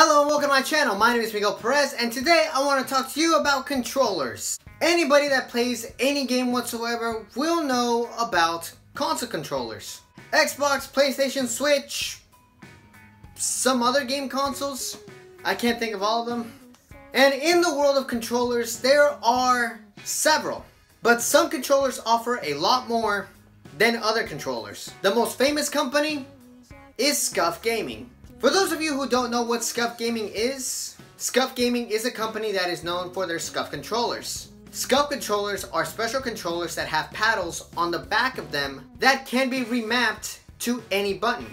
Hello and welcome to my channel. My name is Miguel Perez and today I want to talk to you about controllers. Anybody that plays any game whatsoever will know about console controllers. Xbox, PlayStation, Switch, some other game consoles. I can't think of all of them. And in the world of controllers, there are several. But some controllers offer a lot more than other controllers. The most famous company is Scuf Gaming. For those of you who don't know what Scuf Gaming is, Scuf Gaming is a company that is known for their Scuf controllers. Scuf controllers are special controllers that have paddles on the back of them that can be remapped to any button.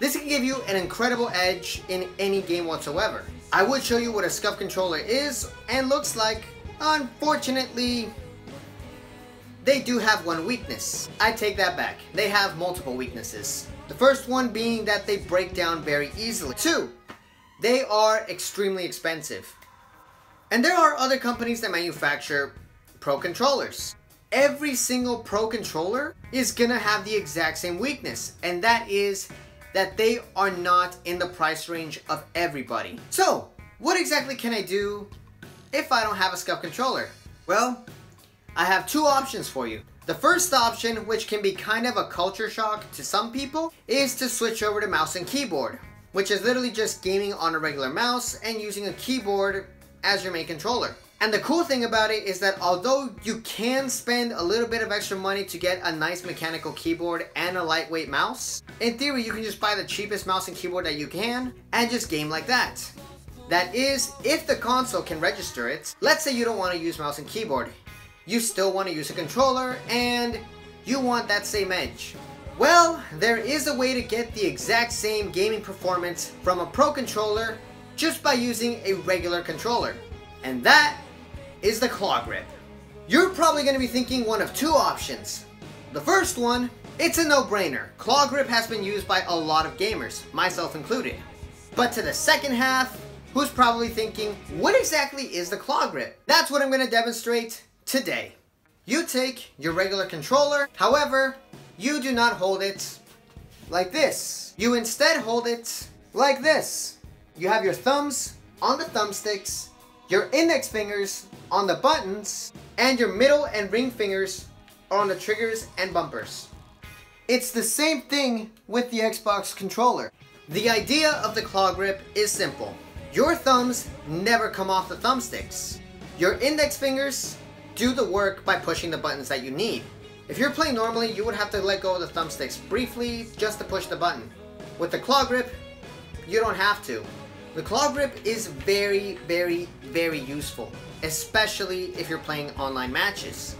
This can give you an incredible edge in any game whatsoever. I would show you what a Scuf controller is and looks like. Unfortunately, they do have one weakness. I take that back. They have multiple weaknesses. The first one being that they break down very easily. Two, they are extremely expensive. And there are other companies that manufacture Pro controllers. Every single Pro controller is gonna have the exact same weakness, and that is that they are not in the price range of everybody. So, what exactly can I do if I don't have a Scuf controller? Well, I have two options for you. The first option, which can be kind of a culture shock to some people, is to switch over to mouse and keyboard, which is literally just gaming on a regular mouse and using a keyboard as your main controller. And the cool thing about it is that although you can spend a little bit of extra money to get a nice mechanical keyboard and a lightweight mouse, in theory you can just buy the cheapest mouse and keyboard that you can and just game like that. That is, if the console can register it. Let's say you don't want to use mouse and keyboard. You still want to use a controller and you want that same edge. Well, there is a way to get the exact same gaming performance from a Pro controller just by using a regular controller. And that is the claw grip. You're probably going to be thinking one of two options. The first one, it's a no-brainer. Claw grip has been used by a lot of gamers, myself included. But to the second half, who's probably thinking, what exactly is the claw grip? That's what I'm going to demonstrate today. You take your regular controller, however, you do not hold it like this. You instead hold it like this. You have your thumbs on the thumbsticks, your index fingers on the buttons, and your middle and ring fingers are on the triggers and bumpers. It's the same thing with the Xbox controller. The idea of the claw grip is simple. Your thumbs never come off the thumbsticks. Your index fingers do the work by pushing the buttons that you need. If you're playing normally, you would have to let go of the thumbsticks briefly just to push the button. With the claw grip, you don't have to. The claw grip is very, very, very useful, especially if you're playing online matches.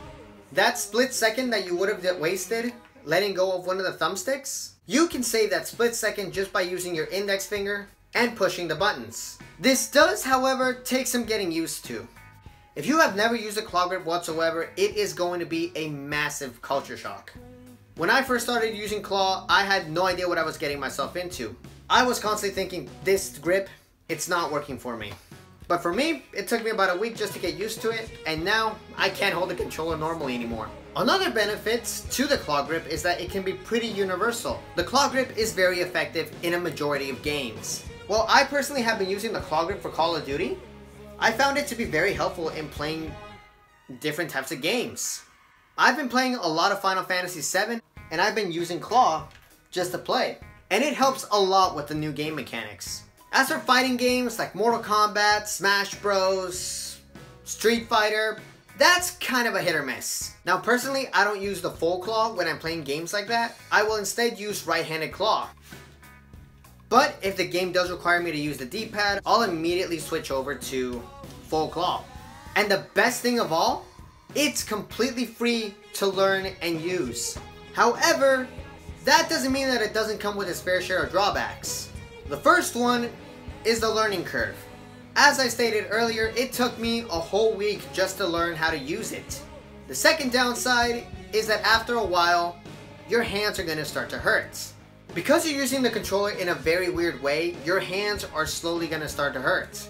That split second that you would have wasted letting go of one of the thumbsticks, you can save that split second just by using your index finger and pushing the buttons. This does, however, take some getting used to. If you have never used a claw grip whatsoever, it is going to be a massive culture shock. When I first started using claw, I had no idea what I was getting myself into. I was constantly thinking, this grip it's not working for me. But for me, it took me about a week just to get used to it, and now I can't hold the controller normally anymore. Another benefit to the claw grip is that it can be pretty universal. The claw grip is very effective in a majority of games. While I personally have been using the claw grip for Call of Duty, I found it to be very helpful in playing different types of games. I've been playing a lot of Final Fantasy VII, and I've been using claw just to play. And it helps a lot with the new game mechanics. As for fighting games like Mortal Kombat, Smash Bros, Street Fighter, that's kind of a hit or miss. Now personally, I don't use the full claw when I'm playing games like that. I will instead use right-handed claw. But if the game does require me to use the D-pad, I'll immediately switch over to full claw. And the best thing of all, it's completely free to learn and use. However, that doesn't mean that it doesn't come with its fair share of drawbacks. The first one is the learning curve. As I stated earlier, it took me a whole week just to learn how to use it. The second downside is that after a while, your hands are going to start to hurt. Because you're using the controller in a very weird way, your hands are slowly going to start to hurt.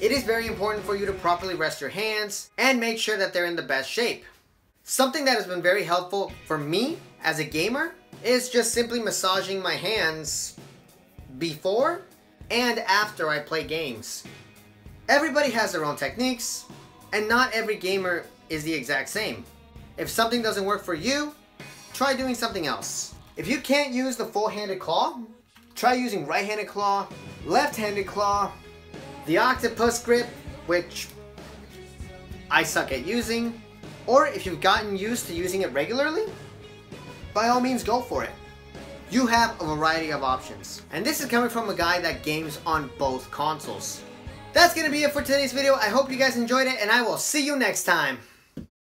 It is very important for you to properly rest your hands and make sure that they're in the best shape. Something that has been very helpful for me as a gamer is just simply massaging my hands before and after I play games. Everybody has their own techniques, and not every gamer is the exact same. If something doesn't work for you, try doing something else. If you can't use the full-handed claw, try using right-handed claw, left-handed claw, the octopus grip, which I suck at using, or if you've gotten used to using it regularly, by all means go for it. You have a variety of options. And this is coming from a guy that games on both consoles. That's going to be it for today's video. I hope you guys enjoyed it and I will see you next time.